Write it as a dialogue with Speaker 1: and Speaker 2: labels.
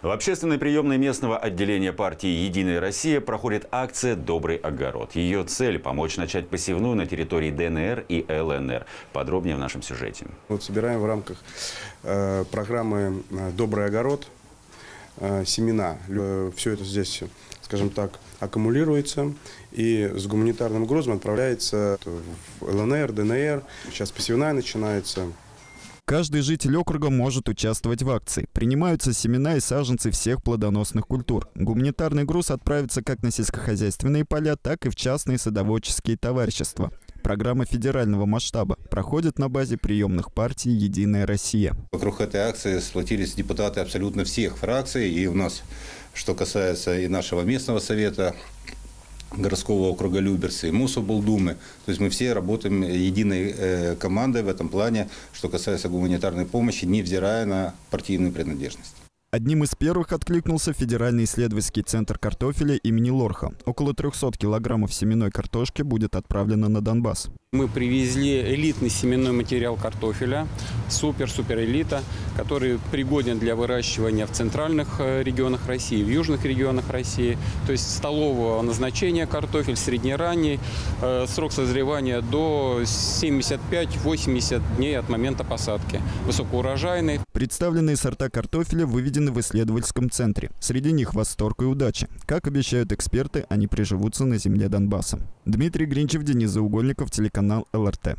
Speaker 1: В общественной приемной местного отделения партии «Единая Россия» проходит акция «Добрый огород». Ее цель – помочь начать посевную на территории ДНР и ЛНР. Подробнее в нашем сюжете.
Speaker 2: Вот собираем в рамках э, программы э, «Добрый огород» э, семена. Э, Все это здесь, скажем так, аккумулируется и с гуманитарным грузом отправляется в ЛНР, ДНР. Сейчас посевная начинается.
Speaker 3: Каждый житель округа может участвовать в акции. Принимаются семена и саженцы всех плодоносных культур. Гуманитарный груз отправится как на сельскохозяйственные поля, так и в частные садоводческие товарищества. Программа федерального масштаба проходит на базе приемных партий «Единая Россия».
Speaker 4: Вокруг этой акции сплотились депутаты абсолютно всех фракций. И у нас, что касается и нашего местного совета, городского округа Люберцы, и Мособлдумы. То есть мы все работаем единой э, командой в этом плане, что касается гуманитарной помощи, невзирая на партийную принадлежность.
Speaker 3: Одним из первых откликнулся Федеральный исследовательский центр картофеля имени Лорха. Около 300 килограммов семенной картошки будет отправлено на Донбасс.
Speaker 5: Мы привезли элитный семенной материал картофеля, супер-супер элита, который пригоден для выращивания в центральных э, регионах России, в южных регионах России. То есть столового назначения картофель среднеранний, э, срок созревания до 75-80 дней от момента посадки. Высокоурожайный.
Speaker 3: Представленные сорта картофеля выведены в исследовательском центре. Среди них восторг и удача. Как обещают эксперты, они приживутся на земле Донбасса. Дмитрий Гринчев, Денис Заугольников, телеканал ЛРТ.